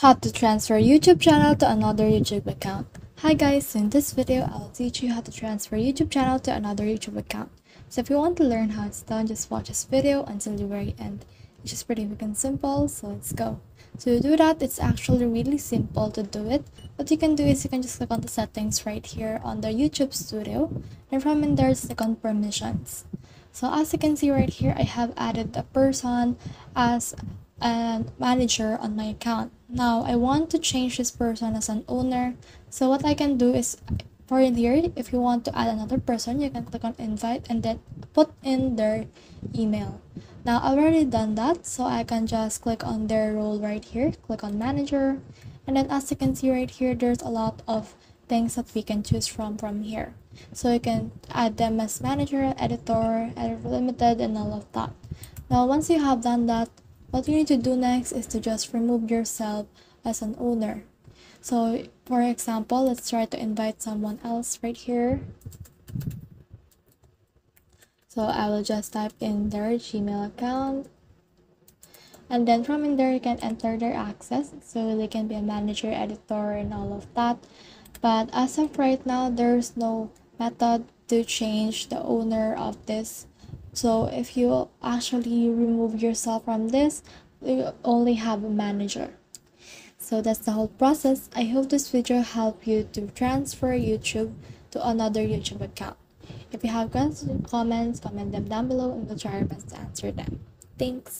How to transfer YouTube channel to another YouTube account. Hi guys, in this video, I'll teach you how to transfer YouTube channel to another YouTube account. So if you want to learn how it's done, just watch this video until the very end. It's just pretty quick and simple, so let's go. To do that, it's actually really simple to do it. What you can do is you can just click on the settings right here on the YouTube studio. And from in there, click on permissions. So as you can see right here, I have added a person as a manager on my account. Now I want to change this person as an owner. So what I can do is for here, if you want to add another person, you can click on invite and then put in their email. Now I've already done that, so I can just click on their role right here, click on manager, and then as you can see right here, there's a lot of things that we can choose from from here. So you can add them as manager, editor, editor limited, and all of that. Now once you have done that, what you need to do next is to just remove yourself as an owner. So for example, let's try to invite someone else right here. So I will just type in their Gmail account. And then from in there, you can enter their access. So they can be a manager, editor, and all of that. But as of right now, there's no method to change the owner of this. So if you actually remove yourself from this, you only have a manager. So that's the whole process. I hope this video helped you to transfer YouTube to another YouTube account. If you have questions, comments, comment them down below and we'll try our best to answer them. Thanks.